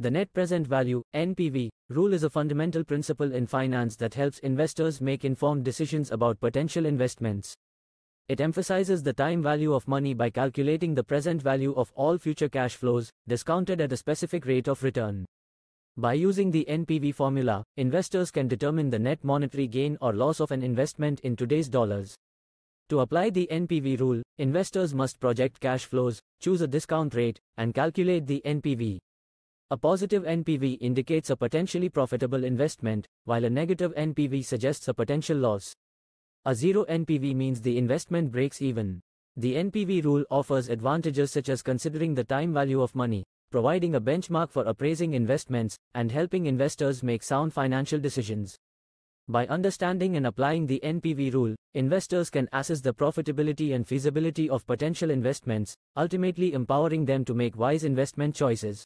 The net present value, NPV, rule is a fundamental principle in finance that helps investors make informed decisions about potential investments. It emphasizes the time value of money by calculating the present value of all future cash flows, discounted at a specific rate of return. By using the NPV formula, investors can determine the net monetary gain or loss of an investment in today's dollars. To apply the NPV rule, investors must project cash flows, choose a discount rate, and calculate the NPV. A positive NPV indicates a potentially profitable investment, while a negative NPV suggests a potential loss. A zero NPV means the investment breaks even. The NPV rule offers advantages such as considering the time value of money, providing a benchmark for appraising investments, and helping investors make sound financial decisions. By understanding and applying the NPV rule, investors can assess the profitability and feasibility of potential investments, ultimately empowering them to make wise investment choices.